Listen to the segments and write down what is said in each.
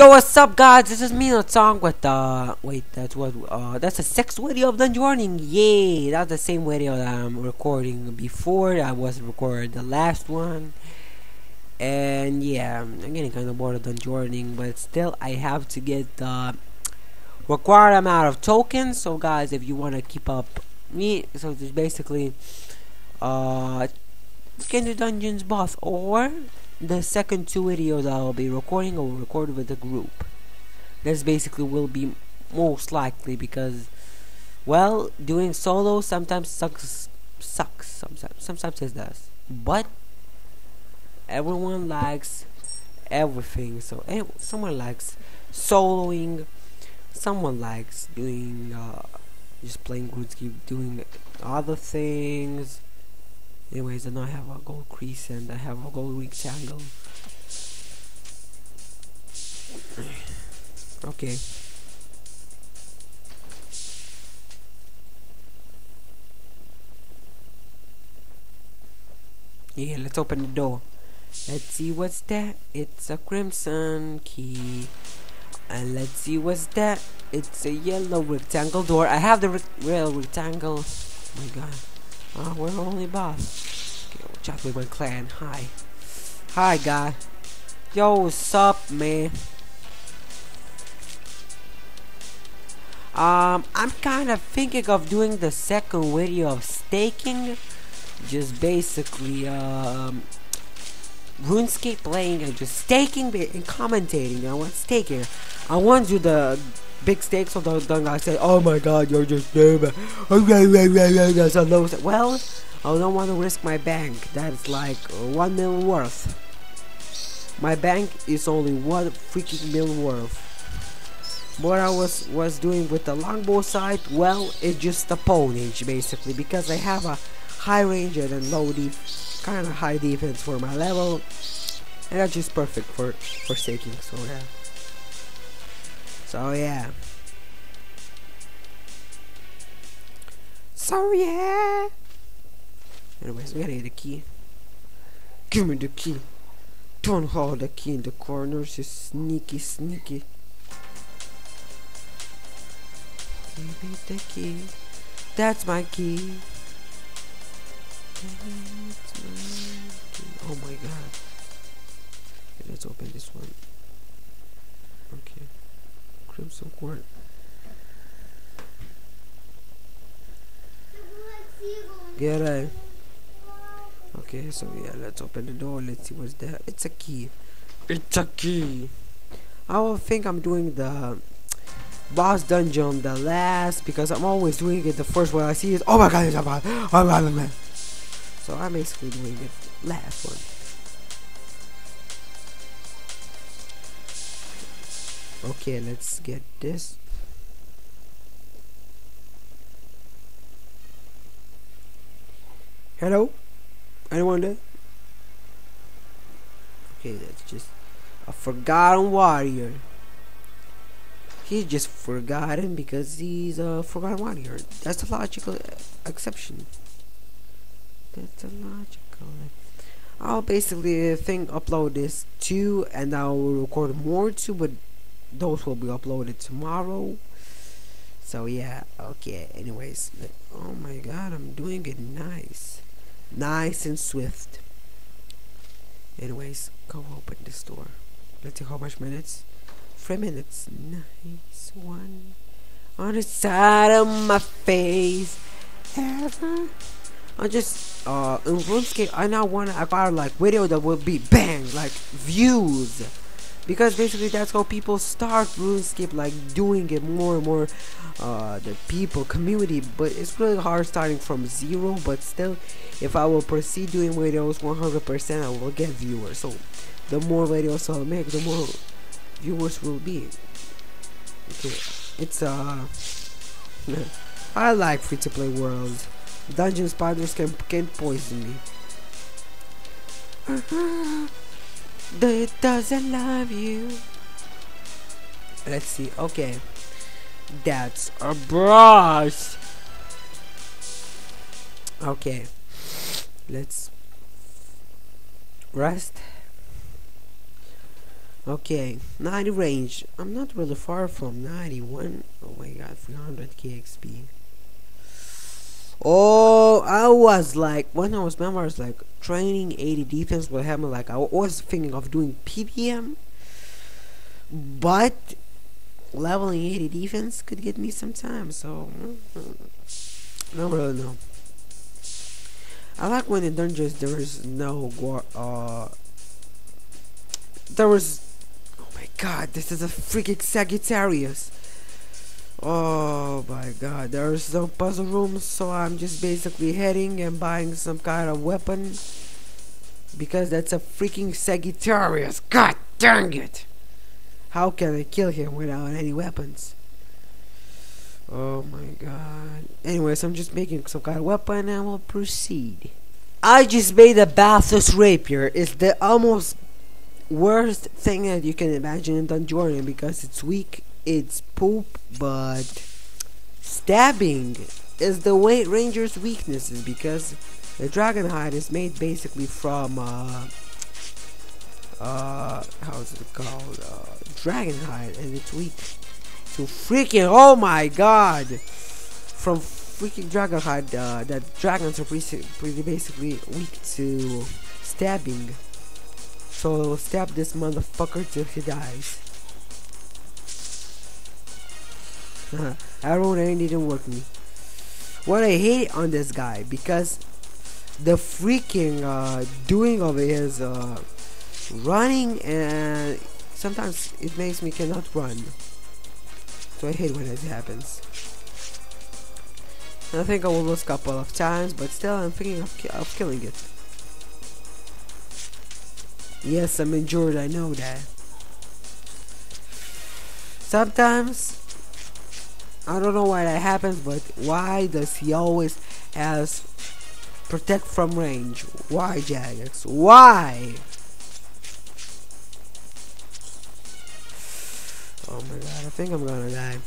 Yo, what's up, guys? This is me on song with uh, wait, that's what uh, that's a sixth video of the joining. Yay! That's the same video that I'm recording before. I was recording the last one, and yeah, I'm getting kind of bored of the joining, but still, I have to get the required amount of tokens. So, guys, if you want to keep up me, so it's basically uh, you do dungeons boss or the second two videos I will be recording I will record with a group. This basically will be most likely because well doing solo sometimes sucks sucks sometimes sometimes it does. But everyone likes everything so someone likes soloing someone likes doing uh, just playing RuneScape doing other things Anyways, I know I have a gold crescent, I have a gold rectangle. Okay. Yeah, let's open the door. Let's see what's that. It's a crimson key. And let's see what's that. It's a yellow rectangle door. I have the re real rectangle. Oh my god. Oh, we're only boss. Okay, we'll chat with my clan. Hi. Hi, guy. Yo, what's up, man? Um, I'm kind of thinking of doing the second video of staking. Just basically, um, RuneScape playing and just staking and commentating on what's staking. I want to do the big stakes so don't, don't say, oh my god, you're just stupid. so low. Well, I don't want to risk my bank. That's like one million worth. My bank is only one freaking million worth. What I was was doing with the longbow sight, well, it's just a ponage basically because I have a high range and low def, kind of high defense for my level, and that's just perfect for for staking. So yeah. So yeah. So yeah. Anyways, we gotta get a key. Give me the key. Don't hold the key in the corners, you sneaky, sneaky. Give me the key. That's my key. That's my key. Oh my god. Okay, let's open this one. Okay. Crimson Court. Get a. Okay, so yeah, let's open the door. Let's see what's there. It's a key. It's a key. I will think I'm doing the boss dungeon the last because I'm always doing it the first one I see is oh my god it's a boss oh my god, man. so I'm basically doing it last one okay let's get this. Hello? Anyone there? Okay that's just a forgotten warrior. He's just forgotten because he's a forgotten warrior. That's a logical exception. That's a logical I'll basically think upload this too and I'll record more too but those will be uploaded tomorrow. So yeah okay anyways oh my god I'm doing it nice. Nice and swift. Anyways go open this door let's see how much minutes. Three minutes. Nice one. On the side of my face. Ever I? Just uh in RuneScape I now want to acquire like video that will be bang like views because basically that's how people start RuneScape like doing it more and more uh, the people community. But it's really hard starting from zero but still if I will proceed doing videos 100% I will get viewers. So the more videos I'll make the more viewers will be. Okay. It's uh I like free to play worlds dungeon spiders can can poison me It doesn't love you. Let's see. Okay. That's a brush. Okay. Let's rest. Okay, 90 range. I'm not really far from 91. Oh my god, 300 KXP. Oh, I was like, when I was remember, I was like training 80 defense with him. Like, I was thinking of doing PPM, but leveling 80 defense could get me some time. So, I don't really know. I like when in dungeons there is no uh there was oh my god this is a freaking Sagittare oh my god there's no puzzle rooms so I'm just basically heading and buying some kind of weapon because that's a freaking Sagittare god dang it how can I kill him without any weapons Oh my god. Anyways, I'm just making some kind of weapon and we'll proceed. I just made a Bathus Rapier. It's the almost worst thing that you can imagine in Dungeon because it's weak, it's poop, but stabbing is the Weight Ranger's weaknesses because the Dragon Hide is made basically from uh uh how's it called? Uh, dragon hide and it's weak to freaking oh my god from freaking Dragonhide uh, that dragons are pretty, pretty basically weak to stabbing so stab this motherfucker till he dies arrow ain't didn't work me what I hate on this guy because the freaking uh, doing of it is uh, running and sometimes it makes me cannot run so I hate when it happens. I think I will lose a couple of times, but still I'm thinking of, ki of killing it. Yes, I'm injured, I know that. Sometimes, I don't know why that happens, but why does he always has protect from range? Why, Jagex? Why? Oh my god, I think I'm gonna die.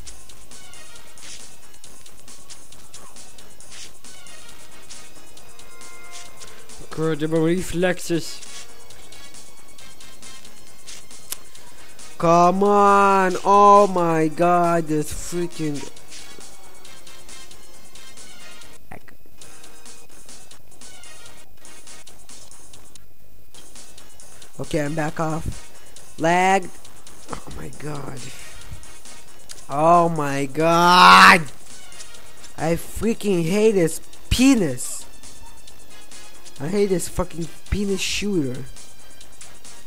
Incredible reflexes. Come on! Oh my god, this freaking... Okay, I'm back off. Lagged. Oh my god. Oh my god! I freaking hate this penis. I hate this fucking penis shooter.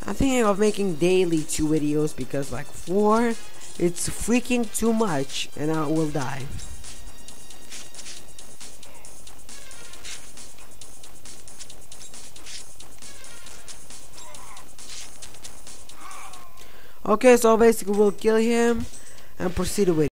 I'm thinking of making daily two videos because like four, it's freaking too much and I will die. Okay, so basically we'll kill him and proceed with